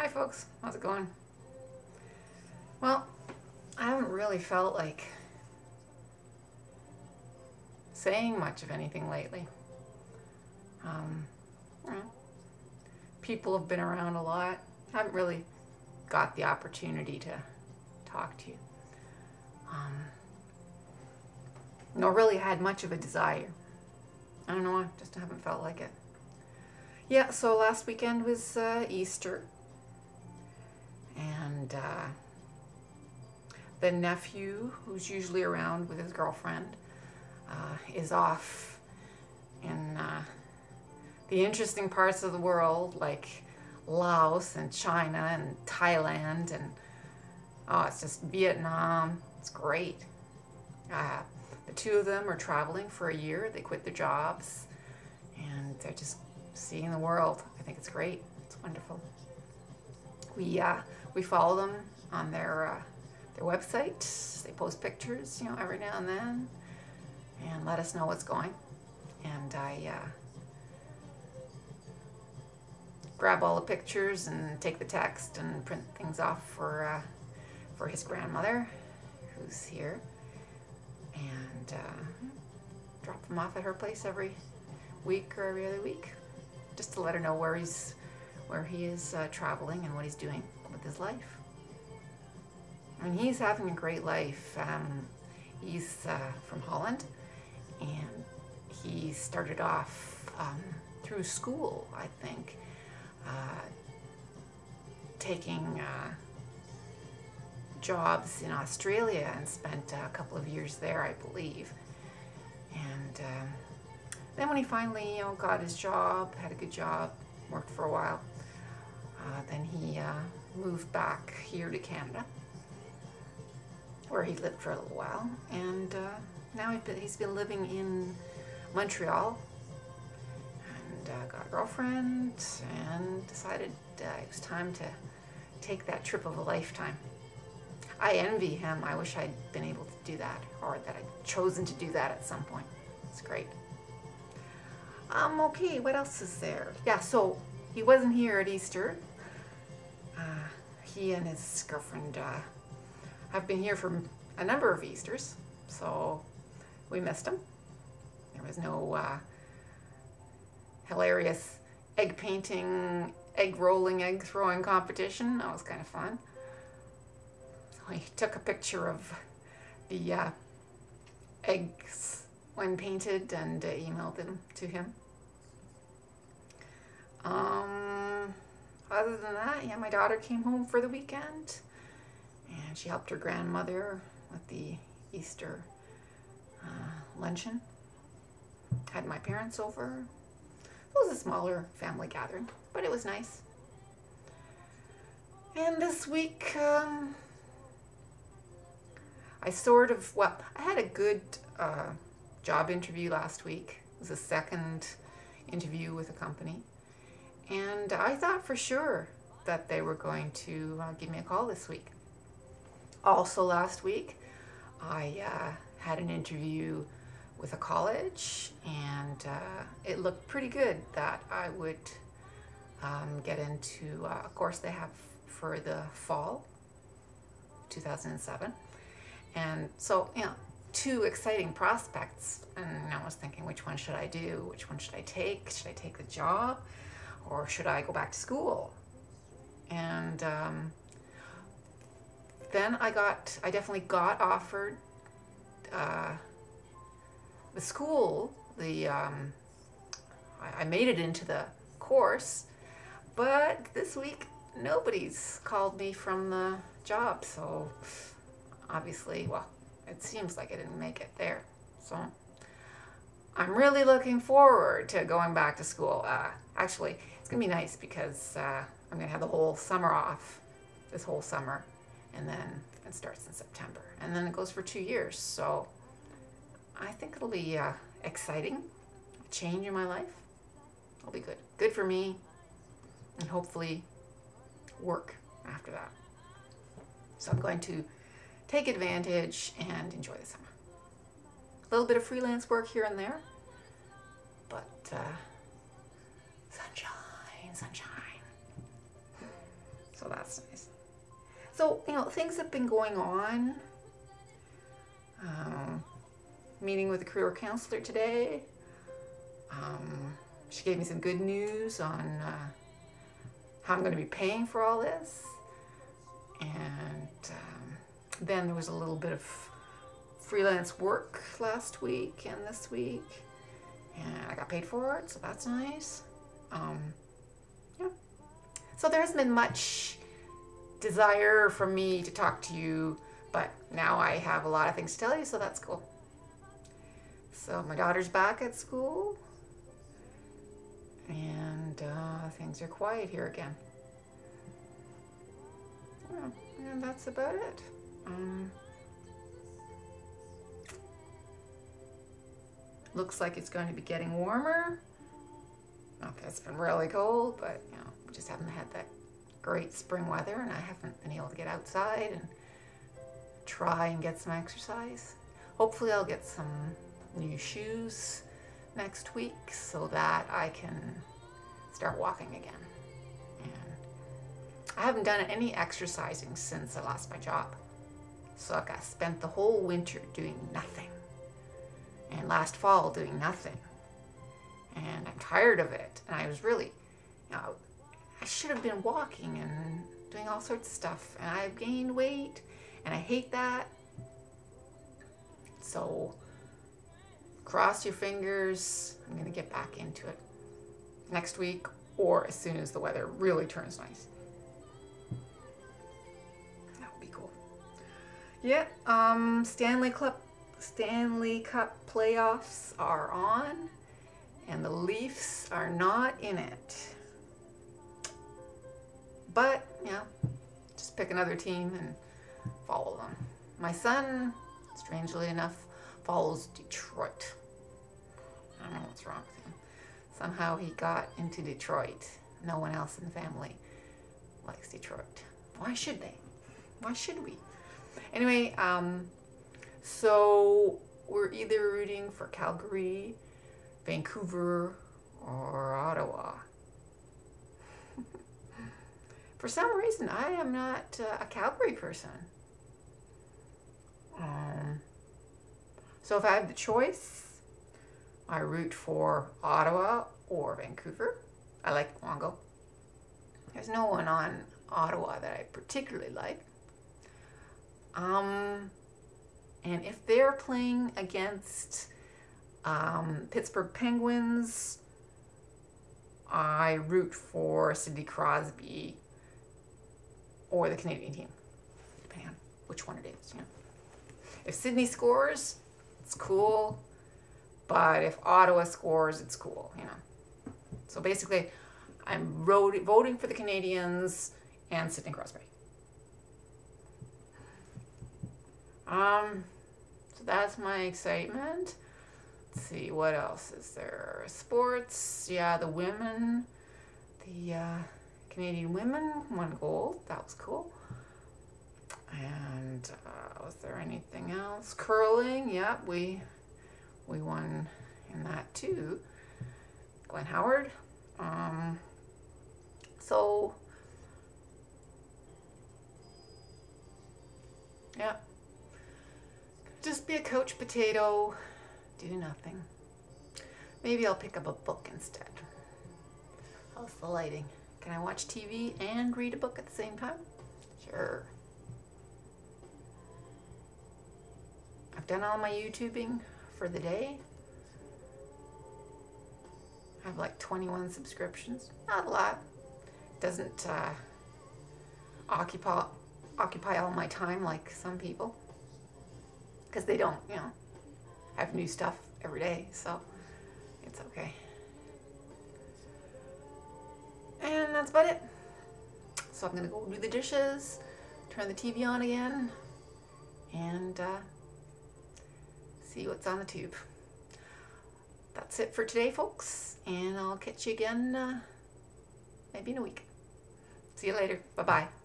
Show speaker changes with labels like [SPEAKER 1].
[SPEAKER 1] Hi folks, how's it going? Well, I haven't really felt like saying much of anything lately. Um, people have been around a lot. I haven't really got the opportunity to talk to you. Um, nor really had much of a desire. I don't know, I just haven't felt like it. Yeah, so last weekend was uh, Easter and uh, the nephew, who's usually around with his girlfriend, uh, is off in uh, the interesting parts of the world, like Laos and China and Thailand, and oh, it's just Vietnam. It's great. Uh, the two of them are traveling for a year. They quit their jobs, and they're just seeing the world. I think it's great. It's wonderful. We uh, we follow them on their uh, their website. They post pictures, you know, every now and then, and let us know what's going. And I uh, grab all the pictures and take the text and print things off for uh, for his grandmother, who's here, and uh, drop them off at her place every week or every other week, just to let her know where he's where he is uh, traveling and what he's doing with his life. I mean, he's having a great life. Um, he's uh, from Holland, and he started off um, through school, I think, uh, taking uh, jobs in Australia and spent a couple of years there, I believe. And um, then when he finally, you know, got his job, had a good job, worked for a while, uh, then he uh, moved back here to Canada, where he lived for a little while, and uh, now he's been living in Montreal and uh, got a girlfriend and decided uh, it was time to take that trip of a lifetime. I envy him. I wish I'd been able to do that or that I'd chosen to do that at some point. It's great. Um, okay, what else is there? Yeah, so he wasn't here at Easter. Uh, he and his girlfriend uh, have been here for a number of Easters, so we missed him. There was no uh, hilarious egg painting, egg rolling, egg throwing competition. That was kind of fun. So I took a picture of the uh, eggs when painted and uh, emailed them to him. Um, other than that, yeah, my daughter came home for the weekend and she helped her grandmother with the Easter uh, luncheon. Had my parents over. It was a smaller family gathering, but it was nice. And this week, um, I sort of, well, I had a good uh, job interview last week. It was a second interview with a company. And I thought for sure that they were going to uh, give me a call this week. Also, last week, I uh, had an interview with a college, and uh, it looked pretty good that I would um, get into uh, a course they have for the fall 2007. And so, you know, two exciting prospects. And I was thinking, which one should I do? Which one should I take? Should I take the job? Or should I go back to school? And um, then I got, I definitely got offered uh, the school, the um, I, I made it into the course, but this week nobody's called me from the job, so obviously, well, it seems like I didn't make it there. So I'm really looking forward to going back to school. Uh, actually, gonna be nice because uh, I'm gonna have the whole summer off, this whole summer, and then it starts in September, and then it goes for two years. So I think it'll be uh, exciting, a change in my life. It'll be good. Good for me, and hopefully work after that. So I'm going to take advantage and enjoy the summer. A little bit of freelance work here and there, but uh, sunshine. So that's nice. So, you know, things have been going on. Um, meeting with a career counselor today. Um, she gave me some good news on uh, how I'm going to be paying for all this. And um, then there was a little bit of freelance work last week and this week. And I got paid for it, so that's nice. Um. So there hasn't been much desire for me to talk to you, but now I have a lot of things to tell you, so that's cool. So my daughter's back at school, and uh, things are quiet here again. Yeah, and that's about it. Um, looks like it's going to be getting warmer. Not that it's been really cold, but you know, just haven't had that great spring weather, and I haven't been able to get outside and try and get some exercise. Hopefully, I'll get some new shoes next week so that I can start walking again. And I haven't done any exercising since I lost my job. So I spent the whole winter doing nothing. And last fall doing nothing. And I'm tired of it. And I was really, you know, I should have been walking and doing all sorts of stuff. And I've gained weight and I hate that. So cross your fingers. I'm going to get back into it next week or as soon as the weather really turns nice. That would be cool. Yeah, um, Stanley Cup Stanley Cup playoffs are on and the Leafs are not in it. But, yeah, just pick another team and follow them. My son, strangely enough, follows Detroit. I don't know what's wrong with him. Somehow he got into Detroit. No one else in the family likes Detroit. Why should they? Why should we? Anyway, um, so we're either rooting for Calgary, Vancouver, or Ottawa. For some reason, I am not uh, a Calgary person. Um, so if I have the choice, I root for Ottawa or Vancouver. I like Luongo. There's no one on Ottawa that I particularly like. Um, and if they're playing against um, Pittsburgh Penguins, I root for Sidney Crosby or the Canadian team, depending on which one it is. You know, if Sidney scores, it's cool. But if Ottawa scores, it's cool, you know. So basically, I'm voting for the Canadians and Sidney Crosby. Um, so that's my excitement. Let's see, what else is there? Sports, yeah, the women, the uh, Canadian women won gold. That was cool. And uh, was there anything else? Curling, yeah, we we won in that too. Glenn Howard. Um, so, yeah. Just be a couch potato, do nothing. Maybe I'll pick up a book instead. How's the lighting? Can I watch TV and read a book at the same time? Sure. I've done all my YouTubing for the day. I have like 21 subscriptions. Not a lot. Doesn't uh, occupy occupy all my time like some people. Because they don't, you know, have new stuff every day, so it's okay. That's about it. So I'm gonna go do the dishes, turn the TV on again, and uh, see what's on the tube. That's it for today, folks, and I'll catch you again uh, maybe in a week. See you later. Bye bye.